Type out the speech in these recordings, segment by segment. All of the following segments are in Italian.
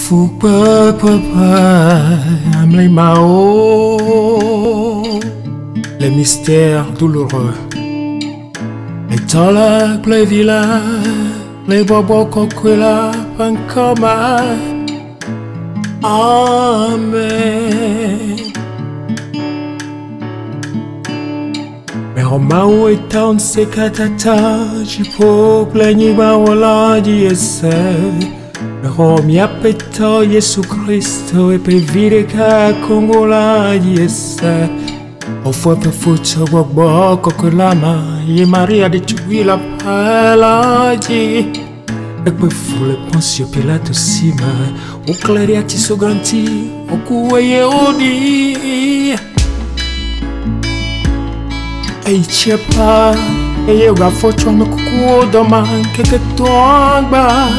Fou kwa pa Amlay Mao Les mystères douloureux Les talak les vila Les bobo encore Pankoma Amen Eho mawo itaun sekatata Jipoglenyi bawolaji esse Eho miapeta Yesu Cristo E pevire congola kongolaji esse Ofwe pefucho gbogbo kokolama e Maria di chuwila pelaji E poi fu le pensio Pilato sima O clariati so granti O cuoie odi Eichepa Eye rafo chome no kukudoma Keke tongba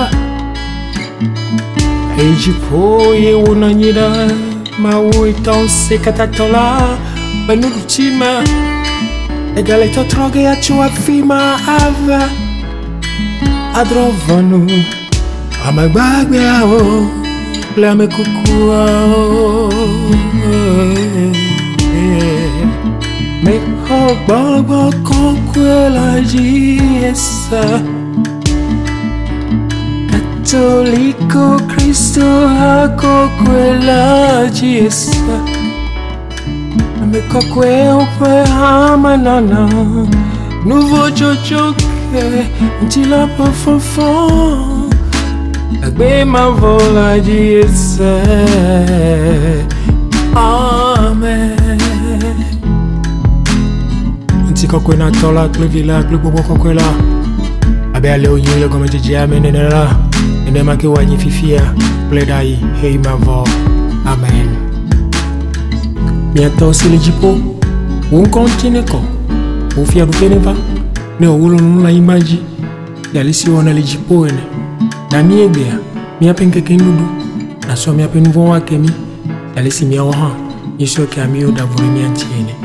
Eijipo ye unanyira Maui tonse katatola Benuduchima no Egaleto troge achua fima ava Adrovanu Amagbagbe ao Lame kukua ao Esa Katoliko Kristo hako kwelaji Esa Amekwa kweupe na Nuvo chochoke ntila fofo Agbe mavolaji Esa Ah si kwa kwena tola kluvi la klubu kwa kwela Abea leo nyule kwa mejejea menenela Nenema kiwa nyififia Pledai hei mavo Amen Miato sile jipo Unkontine neko Ufia dukene Ne ulo nuna imaji Dalisi wana jipo ene Na miebea Miape nkeke nudu Na so miape nuvo wake mi Dalisi miawa ha Nisio kia miyo davuri miantiene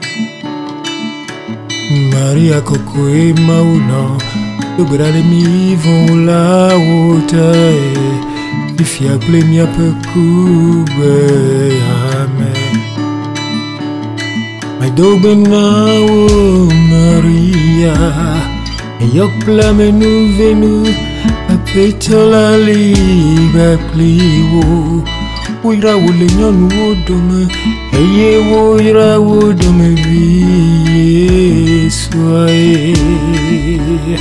Maria kokoe mauna oh Dobrale mi vont oh la wota Ti fiaple mi ape kube Amen Mai doben mau Maria Yok plame nu venu Apetola libe pliwo Oira wo le nyonu wo dome Eye wo ira wo dome vie Kiswahili.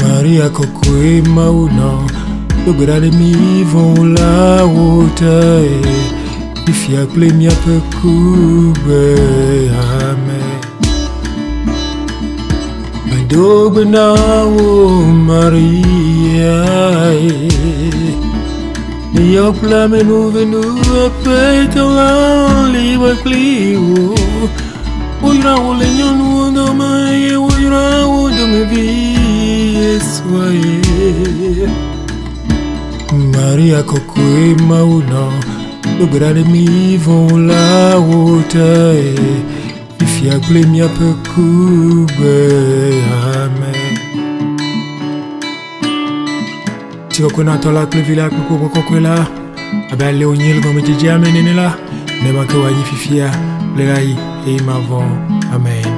Maria kokwe eh. mauna lograle mi von la wotae ifiakle mi apekube ame Dogbe na wo Maria Yo plame nu venu pe to la liwa kliwo ويراو لنيون ودمي ويراو دمي بيسوي Maria kokwe mauna Lograde mi von la wote Ifia gle mi ape kube Amen Tiko kuna tola kle vila kukubwa kokwe la Abale unyil gome jijame nene la nebakewa nyififia lelayi eimavɔ amen